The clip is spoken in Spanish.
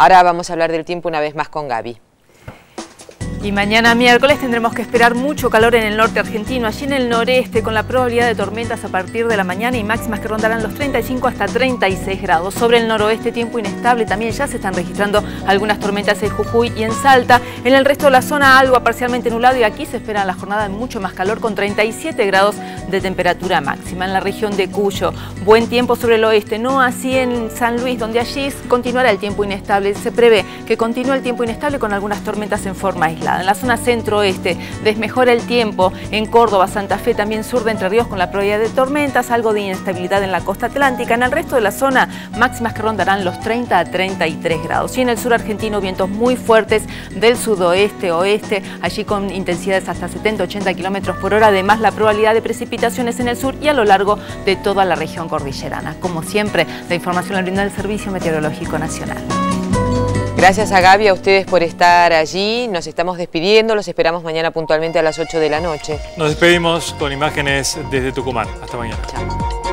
Ahora vamos a hablar del tiempo una vez más con Gaby. Y mañana miércoles tendremos que esperar mucho calor en el norte argentino, allí en el noreste con la probabilidad de tormentas a partir de la mañana y máximas que rondarán los 35 hasta 36 grados. Sobre el noroeste tiempo inestable, también ya se están registrando algunas tormentas en Jujuy y en Salta. En el resto de la zona algo parcialmente nublado y aquí se espera la jornada de mucho más calor con 37 grados de temperatura máxima. En la región de Cuyo, buen tiempo sobre el oeste, no así en San Luis, donde allí continuará el tiempo inestable. Se prevé que continúe el tiempo inestable con algunas tormentas en forma aislada. En la zona centro-oeste desmejora el tiempo. En Córdoba, Santa Fe, también sur de Entre Ríos con la probabilidad de tormentas, algo de inestabilidad en la costa atlántica. En el resto de la zona, máximas que rondarán los 30 a 33 grados. Y en el sur argentino, vientos muy fuertes del sudoeste, oeste, allí con intensidades hasta 70-80 kilómetros por hora. Además, la probabilidad de precipitaciones en el sur y a lo largo de toda la región cordillerana. Como siempre, la información la brinda el Servicio Meteorológico Nacional. Gracias a Gaby, a ustedes por estar allí. Nos estamos despidiendo, los esperamos mañana puntualmente a las 8 de la noche. Nos despedimos con imágenes desde Tucumán. Hasta mañana. Chao.